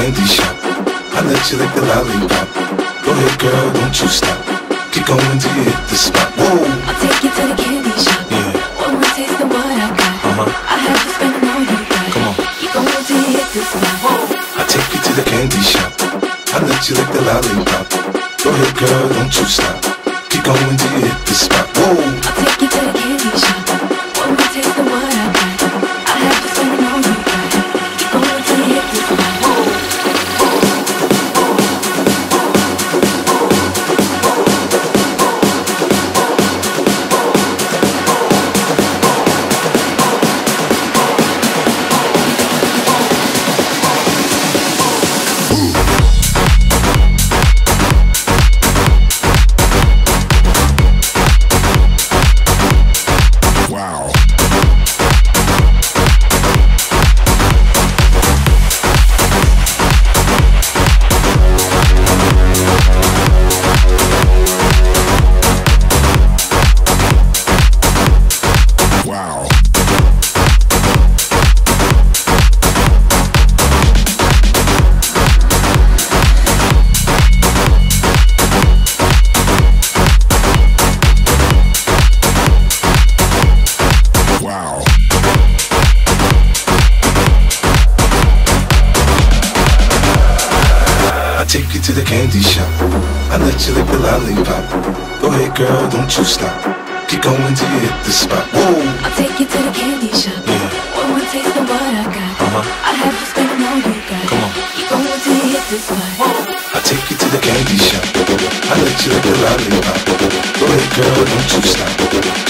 candy shop. I let you lick the lollipop. Go ahead, girl, don't you stop. Keep going till you hit the spot. Whoa. I'll take you to the candy shop. Yeah. One more taste of what I got. Uh-huh. I have you spending all you got. Come on. Keep going till you hit the spot. I take you to the candy shop. I let you lick the lollipop. Go ahead, girl, don't you stop. Keep going till you hit the spot. Whoa. I'll take you to the candy take you to the candy shop. I let you lick the lollipop. Go ahead, girl, don't you stop. Keep going till you hit the spot. Whoa. I'll take you to the candy shop. Yeah. One more taste of what I got. Uh-huh. I have you spending all you got. Come on. Keep going till you hit the spot. I'll take you to the candy shop. I let you lick the lollipop. Go ahead, girl, don't you stop. Keep going till